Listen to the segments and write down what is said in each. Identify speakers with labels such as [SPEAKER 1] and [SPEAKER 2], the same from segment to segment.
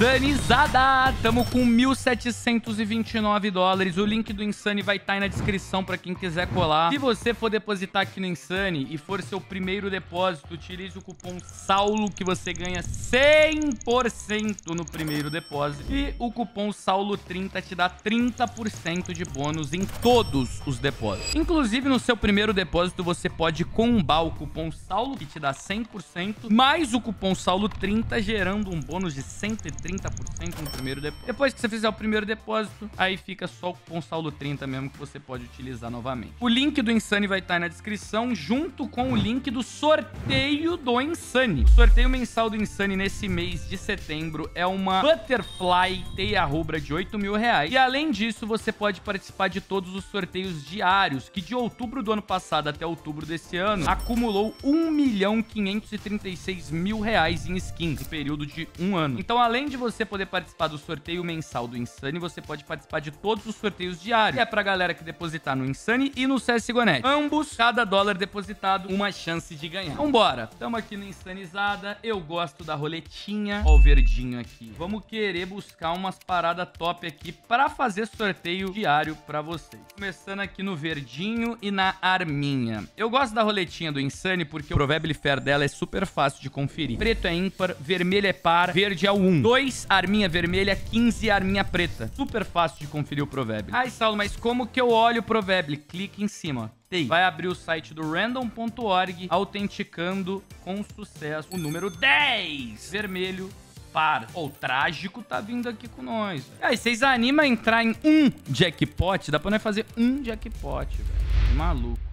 [SPEAKER 1] Insanizada! Tamo com 1.729 dólares. O link do Insane vai estar tá aí na descrição pra quem quiser colar. Se você for depositar aqui no Insane e for seu primeiro depósito, utilize o cupom SAULO que você ganha 100% no primeiro depósito. E o cupom SAULO30 te dá 30% de bônus em todos os depósitos. Inclusive, no seu primeiro depósito, você pode combar o cupom SAULO, que te dá 100%, mais o cupom SAULO30, gerando um bônus de 130% no primeiro depósito. Depois que você fizer o primeiro depósito, aí fica só o cupom SAULO30 mesmo que você pode utilizar novamente. O link do Insane vai estar aí na descrição, junto com o link do sorteio do Insane. O sorteio mensal do Insane nesse mês de setembro é uma Butterfly teia rubra de 8 mil reais. E além disso, você pode participar de todos os sorteios diários, que de outubro do ano passado até outubro desse ano, acumulou 1 milhão 536 mil reais em skins, no período de um ano. Então, além de você poder participar do sorteio mensal do Insane, você pode participar de todos os sorteios diários, que é pra galera que depositar no Insane e no CSGONET. Ambos, cada dólar depositado, uma chance de ganhar. Vambora, tamo aqui no Insanizada, eu gosto da roletinha. Ó o verdinho aqui. Vamos querer buscar umas paradas top aqui pra fazer sorteio diário pra vocês. Começando aqui no verdinho e na arminha. Eu gosto da roletinha do Insane porque o Probability Fair dela é super fácil de conferir. Preto é ímpar, vermelho é par, verde é o 1. 2, arminha vermelha, 15, arminha preta. Super fácil de conferir o Probability. Ai, Saulo, mas como que eu olho o Probability? Clique em cima, Vai abrir o site do random.org, autenticando com sucesso o número 10. Vermelho, para. Oh, o trágico tá vindo aqui com nós. Aí, vocês animam a entrar em um jackpot? Dá pra nós fazer um jackpot, velho. Maluco.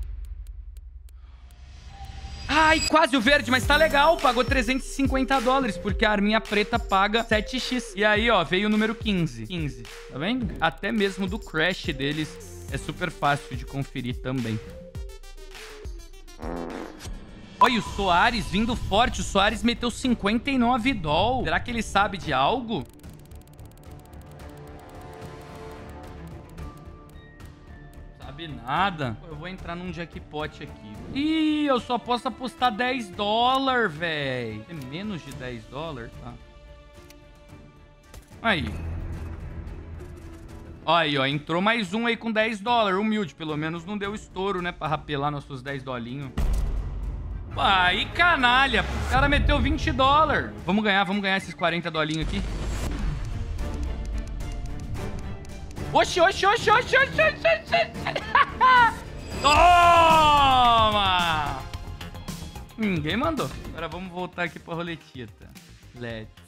[SPEAKER 1] Ai, quase o verde, mas tá legal. Pagou 350 dólares, porque a arminha preta paga 7x. E aí, ó, veio o número 15. 15, tá vendo? Até mesmo do crash deles é super fácil de conferir também. Olha, o Soares vindo forte. O Soares meteu 59 doll. Será que ele sabe de algo? Sabe nada. Eu vou entrar num jackpot aqui. Ih, eu só posso apostar 10 dólares, velho. É menos de 10 dólares? Tá. Aí. Aí, ó, entrou mais um aí com 10 dólares. Humilde, pelo menos não deu estouro, né? Pra rapelar nossos 10 dolinhos. Aí, canalha. O cara meteu 20 dólares. Vamos ganhar, vamos ganhar esses 40 dolinhos aqui. Oxi, oxi, oxi, oxi, oxi, oxi, oxi. Toma! Ninguém mandou. Agora vamos voltar aqui pra roletita. Let's.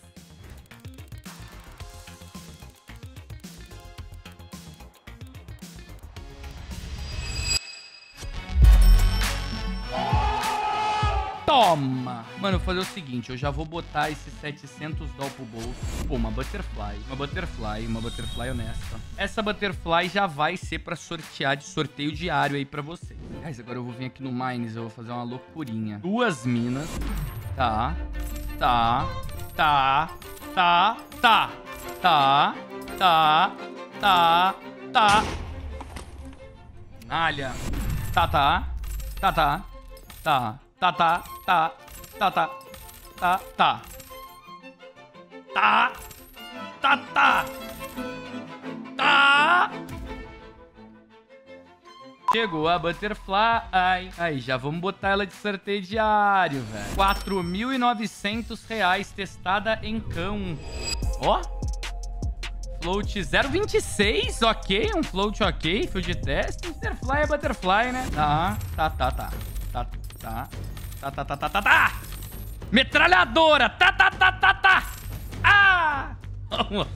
[SPEAKER 1] Toma! Mano, vou fazer o seguinte, eu já vou botar esses 700 doll pro bolso. Pô, uma butterfly, uma butterfly, uma butterfly honesta. Essa butterfly já vai ser pra sortear de sorteio diário aí pra vocês. Guys, agora eu vou vir aqui no Mines, eu vou fazer uma loucurinha. Duas minas. Tá, tá, tá, tá, tá, tá, tá, tá, tá. Nalha. Tá, tá, tá, tá, tá. Tá, tá, tá, tá, tá, tá, tá. Tá, tá, tá. Tá. Chegou a Butterfly. Aí, já vamos botar ela de sorteio diário, velho. 4.900 reais testada em cão. Ó. Float 0,26, ok. Um float ok. Fio de teste. Butterfly é Butterfly, né? Tá, tá, tá, tá. Tá, tá. Tá, tá, tá, tá, tá, tá. Metralhadora. Tá, tá, tá, tá, tá. Ah! Calma.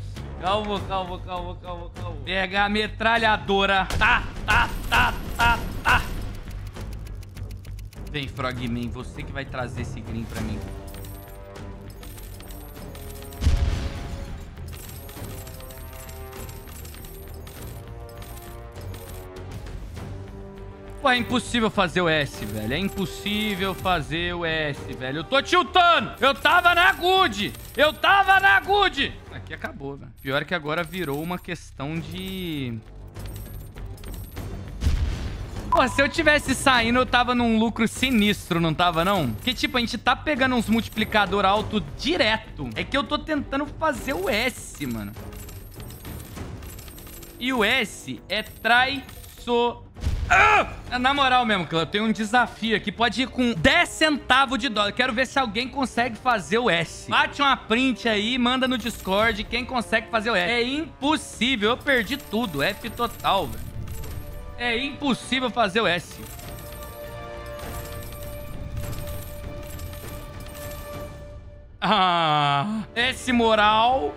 [SPEAKER 1] Calma, calma, calma, calma, calma. Pega a metralhadora. Tá, tá, tá, tá, tá. Vem, Frogman. Você que vai trazer esse green pra mim. Pô, é impossível fazer o S, velho. É impossível fazer o S, velho. Eu tô tiltando. Eu tava na good. Eu tava na good. Aqui acabou, velho. Pior que agora virou uma questão de... Pô, se eu tivesse saindo, eu tava num lucro sinistro, não tava, não? Porque, tipo, a gente tá pegando uns multiplicador alto direto. É que eu tô tentando fazer o S, mano. E o S é traiço... Ah! Na moral mesmo, eu tenho um desafio aqui. Pode ir com 10 centavos de dólar. Quero ver se alguém consegue fazer o S. Bate uma print aí, manda no Discord quem consegue fazer o S. É impossível, eu perdi tudo. F total, velho. É impossível fazer o S. Ah, S moral.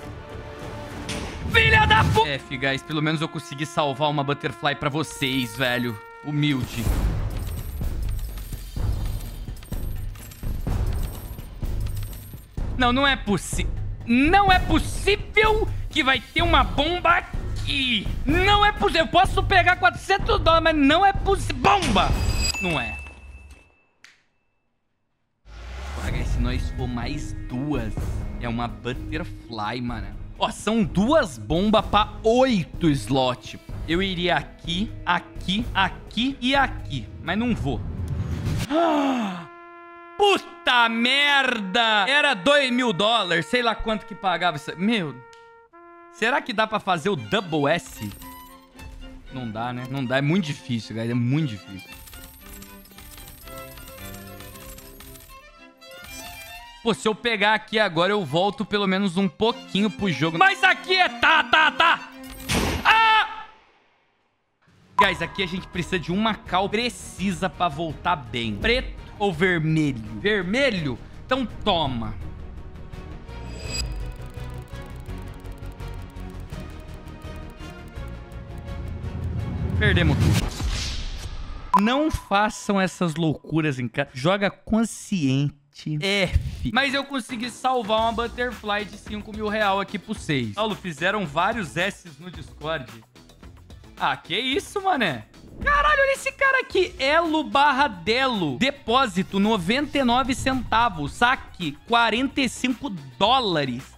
[SPEAKER 1] Filha da puta! F, guys, pelo menos eu consegui salvar uma Butterfly pra vocês, velho. Humilde. Não, não é possível. Não é possível que vai ter uma bomba aqui. Não é possível. Eu posso pegar 400 dólares, mas não é possível. Bomba! Não é. Porra, se nós for mais duas, é uma Butterfly, mano. Ó, são duas bombas pra oito slot. Eu iria aqui, aqui, aqui e aqui. Mas não vou. Puta merda! Era dois mil dólares. Sei lá quanto que pagava isso. Meu... Será que dá pra fazer o Double S? Não dá, né? Não dá. É muito difícil, galera. É muito difícil. Pô, se eu pegar aqui agora, eu volto pelo menos um pouquinho pro jogo. Mas aqui é tá, tá, tá! Ah! Guys, aqui a gente precisa de uma cal precisa pra voltar bem. Preto ou vermelho? Vermelho? Então toma. Perdemos tudo. Não façam essas loucuras em casa. Joga consciente. F. Mas eu consegui salvar uma Butterfly de 5 mil real aqui pro 6. Paulo, fizeram vários S's no Discord. Ah, que isso, mané? Caralho, olha esse cara aqui. Elo barra Delo. Depósito, 99 centavos. Saque, 45 dólares.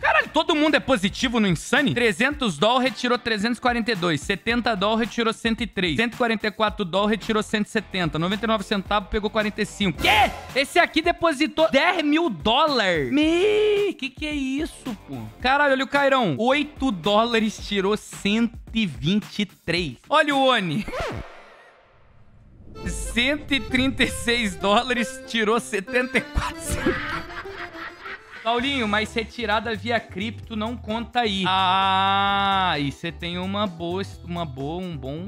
[SPEAKER 1] Caralho, todo mundo é positivo no Insane? 300 doll retirou 342. 70 doll retirou 103. 144 doll retirou 170. 99 centavos pegou 45. Quê? Esse aqui depositou 10 mil dólares. Me, que que é isso, pô? Caralho, olha o Cairão. 8 dólares tirou 123. Olha o Oni. 136 dólares tirou 74 centavos. Paulinho, mas retirada via cripto não conta aí. Ah, e você tem uma boa, uma boa, um bom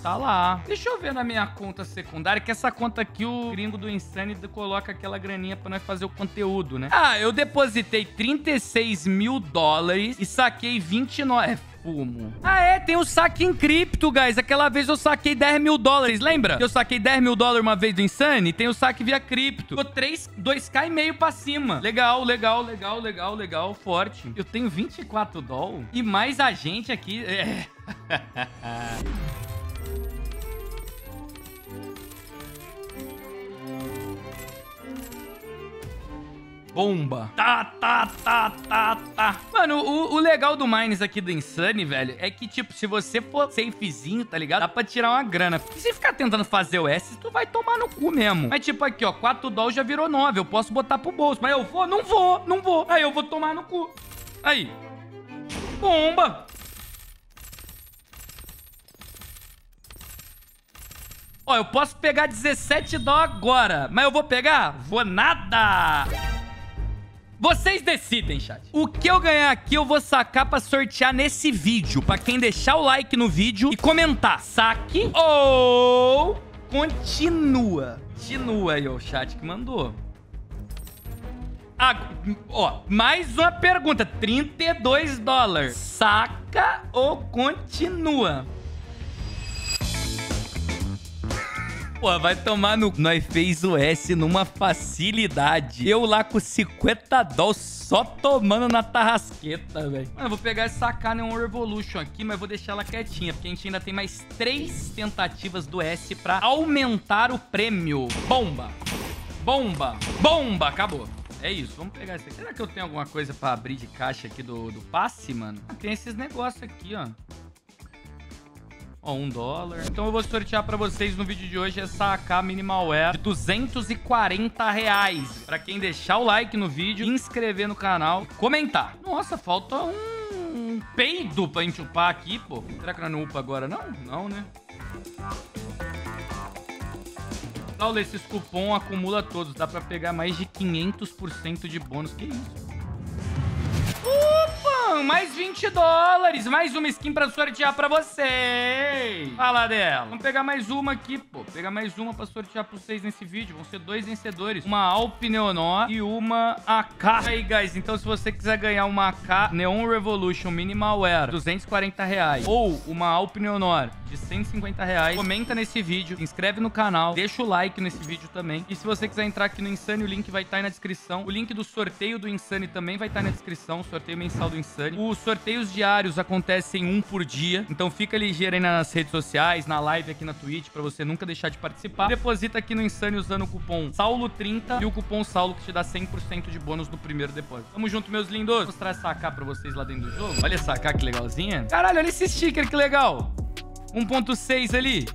[SPEAKER 1] tá lá. Deixa eu ver na minha conta secundária, que essa conta aqui o gringo do Insane coloca aquela graninha pra nós fazer o conteúdo, né? Ah, eu depositei 36 mil dólares e saquei 29 fumo. Ah, é, tem o saque em cripto, guys. Aquela vez eu saquei 10 mil dólares, lembra? Eu saquei 10 mil dólares uma vez do Insane. Tem o saque via cripto. Ficou 3, 2k e meio pra cima. Legal, legal, legal, legal, legal. Forte. Eu tenho 24 doll e mais a gente aqui... É... bomba. Tá, tá, tá, tá, tá. Mano, o, o, legal do Mines aqui do Insane, velho, é que, tipo, se você for safezinho, tá ligado? Dá pra tirar uma grana. Porque se ficar tentando fazer o S, tu vai tomar no cu mesmo. Mas, tipo, aqui, ó, 4 dólares já virou 9. Eu posso botar pro bolso. Mas eu vou? Não vou, não vou. Aí eu vou tomar no cu. Aí. Bomba. Ó, eu posso pegar 17 dó agora, mas eu vou pegar? Vou nada! Vocês decidem, chat. O que eu ganhar aqui, eu vou sacar pra sortear nesse vídeo. Pra quem deixar o like no vídeo e comentar. Saque ou continua. Continua aí, o chat que mandou. Ah, ó, mais uma pergunta. 32 dólares. Saca ou continua? Pô, vai tomar no... Nós fez o S numa facilidade. Eu lá com 50 dólares só tomando na tarrasqueta, velho. Mano, eu vou pegar essa Canon Revolution aqui, mas vou deixar ela quietinha, porque a gente ainda tem mais três tentativas do S pra aumentar o prêmio. Bomba! Bomba! Bomba! Acabou. É isso, vamos pegar esse aqui. Será que eu tenho alguma coisa pra abrir de caixa aqui do, do passe, mano? Tem esses negócios aqui, ó. Ó, um dólar. Então eu vou sortear pra vocês no vídeo de hoje essa AK Minimalware de 240 reais. Pra quem deixar o like no vídeo, inscrever no canal e comentar. Nossa, falta um peido pra gente upar aqui, pô. Será que não upa agora, não? Não, né? Saulo, esses cupom acumula todos. Dá pra pegar mais de 500% de bônus. Que isso? Ufa! Mais 20 dólares. Mais uma skin pra sortear pra vocês. Fala dela. Vamos pegar mais uma aqui, pô. Pegar mais uma pra sortear pra vocês nesse vídeo. Vão ser dois vencedores. Uma Alp Neonor e uma AK. Aí, guys. Então, se você quiser ganhar uma AK Neon Revolution Minimal Wear, 240 reais. Ou uma Alp Neonor de 150 reais. Comenta nesse vídeo, inscreve no canal, deixa o like nesse vídeo também. E se você quiser entrar aqui no Insane, o link vai estar aí na descrição. O link do sorteio do Insane também vai estar aí na descrição, sorteio mensal do Insane. Os sorteios diários acontecem um por dia, então fica ligeiro aí nas redes sociais, na live aqui na Twitch, pra você nunca deixar de participar. Deposita aqui no Insane usando o cupom SAULO30 e o cupom SAULO que te dá 100% de bônus no primeiro depósito. Tamo junto, meus lindos. Vou mostrar essa AK pra vocês lá dentro do jogo. Olha essa AK que legalzinha. Caralho, olha esse sticker que legal. 1.6 ali.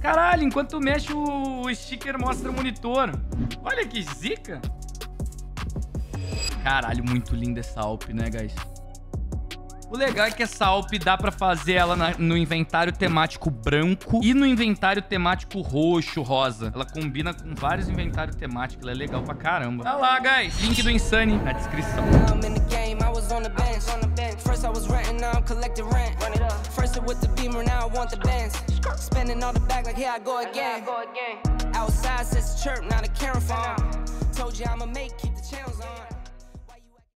[SPEAKER 1] Caralho, enquanto mexe o sticker mostra o monitor. Olha que zica. Caralho, muito linda essa Alp, né, guys? O legal é que essa Alp dá pra fazer ela na, no inventário temático branco e no inventário temático roxo, rosa. Ela combina com vários inventários temáticos, ela é legal pra caramba. Tá lá, guys. Link do Insane na descrição. Outside says chirp, not a phone. Told you I'ma make